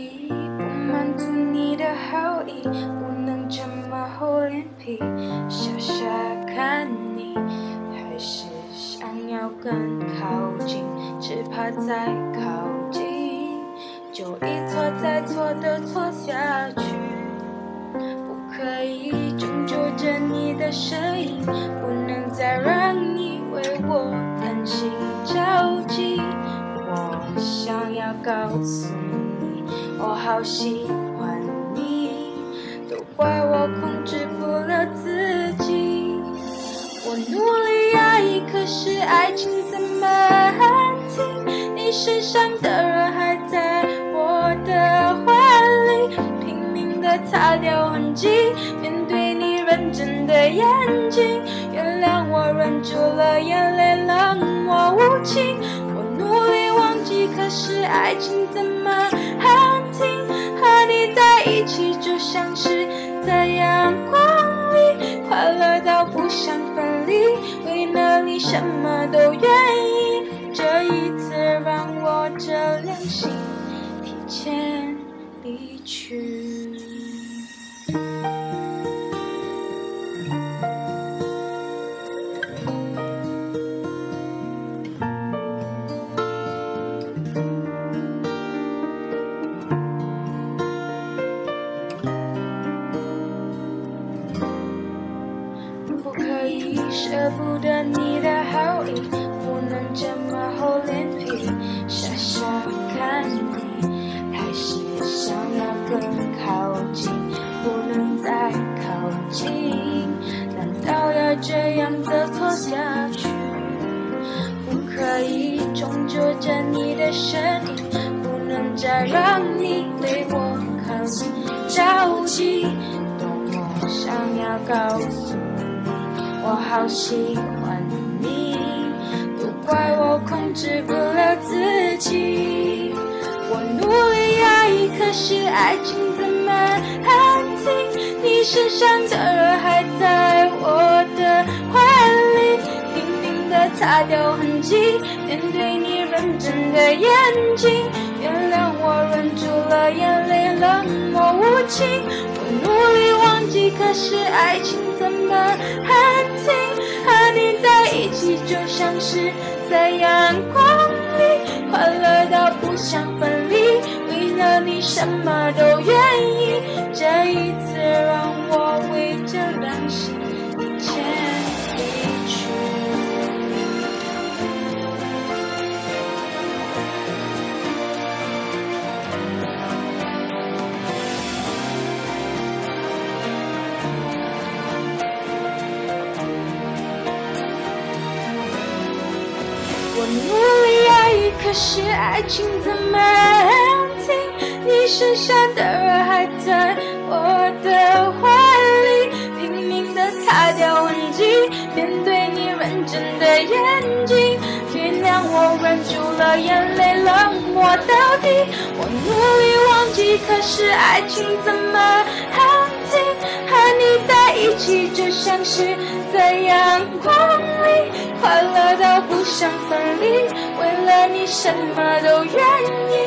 不可以不满足你的好意，不能这么厚脸皮，傻傻看你，还是想要更靠近，只怕再靠近就一错再错的错下去。不可以终究着你的身影，不能再让你为我担心着急。我想要告诉你，好喜欢你，都怪我控制不了自己。我努力压抑，可是爱情怎么停？你身上的热还在我的怀里，拼命的擦掉痕迹，面对你认真的眼睛，原谅我忍住了眼泪，冷漠无情。我努力忘记，可是爱情怎么喊？一起就像是在阳光里，快乐到不想分离，为了你什么都愿意。这一次让我这良心提前离去。舍不得你的好意，不能这么厚脸皮，傻傻看你，还是想要更靠近，不能再靠近，难道要这样的错下去？不可以终究着你的身影，不能再让你为我靠近？着急，多么想要告诉，我好喜欢你，都怪我控制不了自己。我努力压抑，可是爱情怎么喊停？你身上的热还在我的怀里，拼命的擦掉痕迹，面对你认真的眼睛，原谅我忍住了眼泪，冷漠无情。我努力忘记，可是爱情怎么喊停？和你在一起就像是在阳光里，快乐到不想分离，为了你什么都愿意。我努力压抑，可是爱情怎么停？你身上的热还在我的怀里，拼命的擦掉痕迹，面对你认真的眼睛，原谅我忍住了眼泪，冷漠到底。我努力忘记，可是爱情怎么喊停？你在一起就像是在阳光里，快乐到不想分离，为了你什么都愿意。